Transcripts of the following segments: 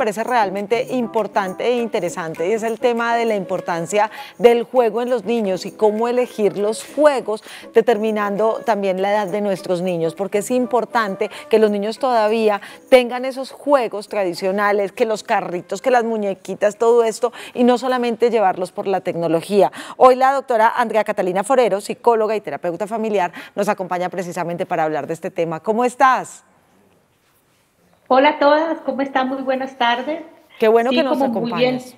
parece realmente importante e interesante y es el tema de la importancia del juego en los niños y cómo elegir los juegos determinando también la edad de nuestros niños, porque es importante que los niños todavía tengan esos juegos tradicionales, que los carritos, que las muñequitas, todo esto, y no solamente llevarlos por la tecnología. Hoy la doctora Andrea Catalina Forero, psicóloga y terapeuta familiar, nos acompaña precisamente para hablar de este tema. ¿Cómo estás? Hola a todas, ¿cómo están? Muy buenas tardes. Qué bueno que nos acompañes.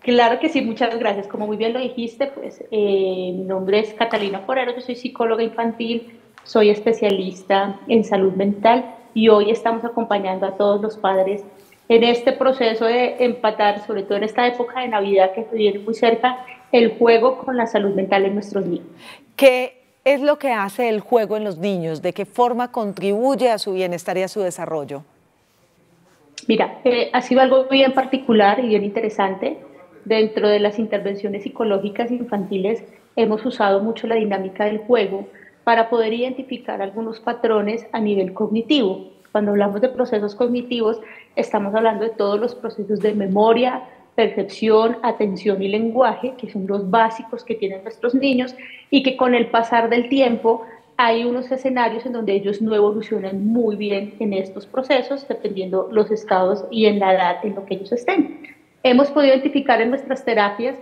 Claro que sí, muchas gracias. Como muy bien lo dijiste, pues eh, mi nombre es Catalina Forero, yo soy psicóloga infantil, soy especialista en salud mental y hoy estamos acompañando a todos los padres en este proceso de empatar, sobre todo en esta época de Navidad que viene muy cerca, el juego con la salud mental en nuestros niños. ¿Qué es lo que hace el juego en los niños? ¿De qué forma contribuye a su bienestar y a su desarrollo? Mira, eh, ha sido algo bien particular y bien interesante. Dentro de las intervenciones psicológicas infantiles hemos usado mucho la dinámica del juego para poder identificar algunos patrones a nivel cognitivo. Cuando hablamos de procesos cognitivos, estamos hablando de todos los procesos de memoria, percepción, atención y lenguaje, que son los básicos que tienen nuestros niños y que con el pasar del tiempo hay unos escenarios en donde ellos no evolucionan muy bien en estos procesos, dependiendo los estados y en la edad en lo que ellos estén. Hemos podido identificar en nuestras terapias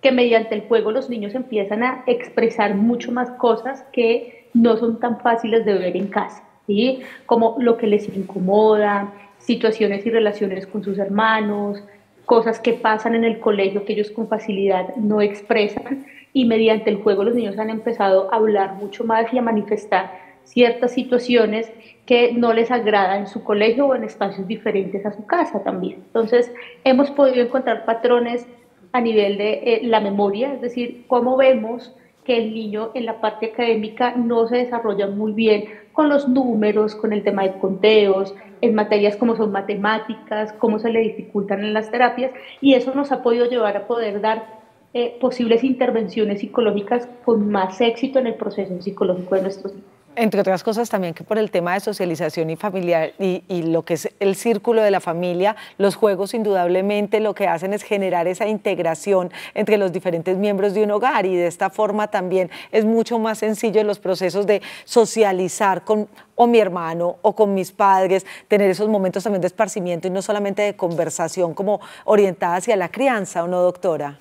que mediante el juego los niños empiezan a expresar mucho más cosas que no son tan fáciles de ver en casa, ¿sí? como lo que les incomoda, situaciones y relaciones con sus hermanos, cosas que pasan en el colegio que ellos con facilidad no expresan y mediante el juego los niños han empezado a hablar mucho más y a manifestar ciertas situaciones que no les agrada en su colegio o en espacios diferentes a su casa también. Entonces, hemos podido encontrar patrones a nivel de eh, la memoria, es decir, cómo vemos que el niño en la parte académica no se desarrolla muy bien con los números, con el tema de conteos, en materias como son matemáticas, cómo se le dificultan en las terapias, y eso nos ha podido llevar a poder dar eh, posibles intervenciones psicológicas con más éxito en el proceso psicológico de nuestros niños. Entre otras cosas también que por el tema de socialización y familiar y, lo que es el círculo de la familia, los juegos indudablemente lo que hacen es generar esa integración entre los diferentes miembros de un hogar y de esta forma también es mucho más sencillo en los procesos de socializar con o mi hermano o con mis padres, tener esos momentos también de esparcimiento y no solamente de conversación como orientada hacia la crianza, ¿o no, doctora?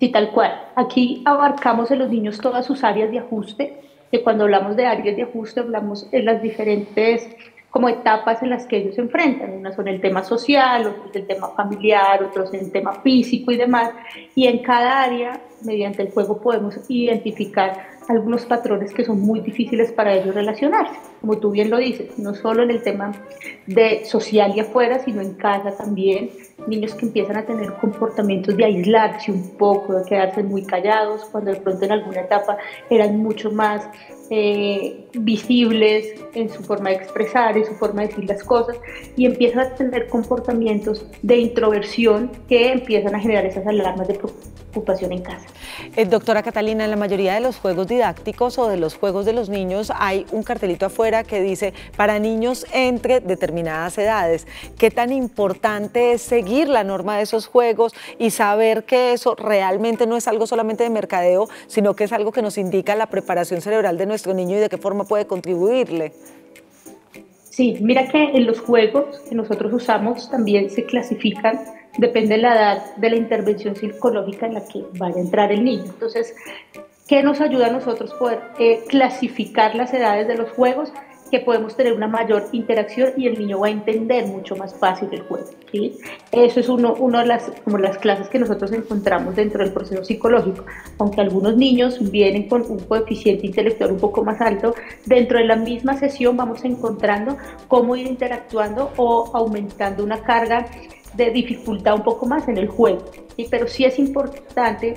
Sí, tal cual. Aquí abarcamos en los niños todas sus áreas de ajuste, que cuando hablamos de áreas de ajuste hablamos en las diferentes como etapas en las que ellos se enfrentan. Unas son el tema social, otros el tema familiar, otros el tema físico y demás. Y en cada área, mediante el juego, podemos identificar algunos patrones que son muy difíciles para ellos relacionarse. Como tú bien lo dices, no solo en el tema de social y afuera, sino en casa también. Niños que empiezan a tener comportamientos de aislarse un poco, de quedarse muy callados, cuando de pronto en alguna etapa eran mucho más eh, visibles en su forma de expresar, en su forma de decir las cosas, y empiezan a tener comportamientos de introversión que empiezan a generar esas alarmas de preocupación en casa. Eh, doctora Catalina, en la mayoría de los juegos didácticos o de los juegos de los niños hay un cartelito afuera que dice para niños entre determinadas edades. ¿Qué tan importante es seguir la norma de esos juegos y saber que eso realmente no es algo solamente de mercadeo, sino que es algo que nos indica la preparación cerebral de nuestro niño y de qué forma puede contribuirle? Sí, mira que en los juegos que nosotros usamos también se clasifican, depende de la edad de la intervención psicológica en la que vaya a entrar el niño. Entonces, ¿qué nos ayuda a nosotros poder eh, clasificar las edades de los juegos? Que podemos tener una mayor interacción y el niño va a entender mucho más fácil el juego. ¿sí? Eso es uno, uno de las, como las clases que nosotros encontramos dentro del proceso psicológico. Aunque algunos niños vienen con un coeficiente intelectual un poco más alto, dentro de la misma sesión vamos encontrando cómo ir interactuando o aumentando una carga de dificultad un poco más en el juego. ¿sí? Pero sí es importante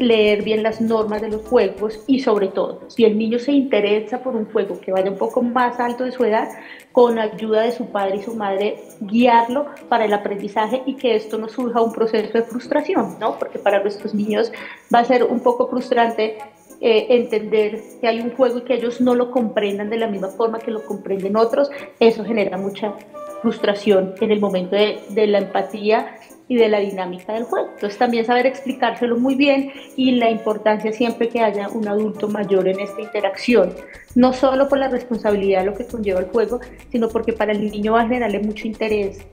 leer bien las normas de los juegos y sobre todo, si el niño se interesa por un juego que vaya un poco más alto de su edad, con ayuda de su padre y su madre, guiarlo para el aprendizaje y que esto no surja un proceso de frustración, ¿no? Porque para nuestros niños va a ser un poco frustrante eh, entender que hay un juego y que ellos no lo comprendan de la misma forma que lo comprenden otros, eso genera mucha frustración en el momento de, de la empatía y de la dinámica del juego. Entonces también saber explicárselo muy bien y la importancia siempre que haya un adulto mayor en esta interacción, no solo por la responsabilidad de lo que conlleva el juego, sino porque para el niño va a generarle mucho interés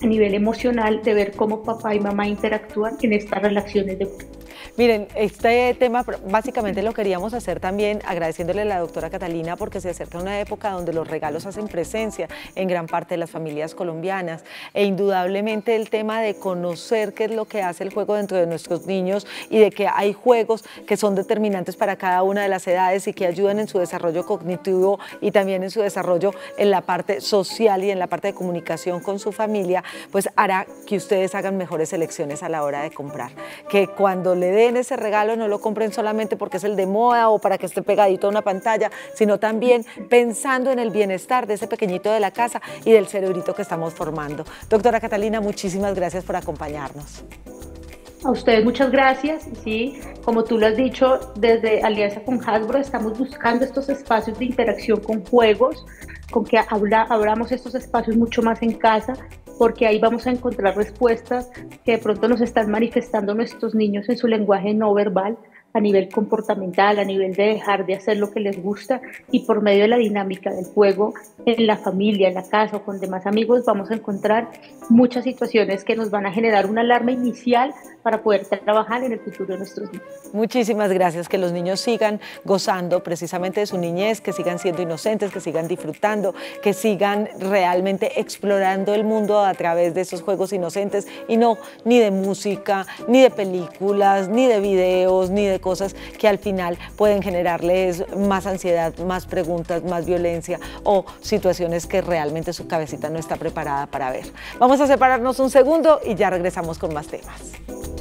a nivel emocional de ver cómo papá y mamá interactúan en estas relaciones de juego. Miren, este tema básicamente lo queríamos hacer también agradeciéndole a la doctora Catalina porque se acerca una época donde los regalos hacen presencia en gran parte de las familias colombianas e indudablemente el tema de conocer qué es lo que hace el juego dentro de nuestros niños y de que hay juegos que son determinantes para cada una de las edades y que ayudan en su desarrollo cognitivo y también en su desarrollo en la parte social y en la parte de comunicación con su familia, pues hará que ustedes hagan mejores elecciones a la hora de comprar. Que cuando le den ese regalo no lo compren solamente porque es el de moda o para que esté pegadito a una pantalla, sino también pensando en el bienestar de ese pequeñito de la casa y del cerebrito que estamos formando. Doctora Catalina, muchísimas gracias por acompañarnos. A ustedes muchas gracias. Sí, como tú lo has dicho, desde Alianza con Hasbro estamos buscando estos espacios de interacción con juegos, con que abramos estos espacios mucho más en casa, porque ahí vamos a encontrar respuestas que de pronto nos están manifestando nuestros niños en su lenguaje no verbal a nivel comportamental, a nivel de dejar de hacer lo que les gusta y por medio de la dinámica del juego en la familia, en la casa o con demás amigos vamos a encontrar muchas situaciones que nos van a generar una alarma inicial para poder trabajar en el futuro de nuestros niños. Muchísimas gracias, que los niños sigan gozando precisamente de su niñez, que sigan siendo inocentes, que sigan disfrutando, que sigan realmente explorando el mundo a través de esos juegos inocentes y no ni de música, ni de películas, ni de videos, ni de cosas que al final pueden generarles más ansiedad, más preguntas, más violencia o situaciones que realmente su cabecita no está preparada para ver. Vamos a separarnos un segundo y ya regresamos con más temas.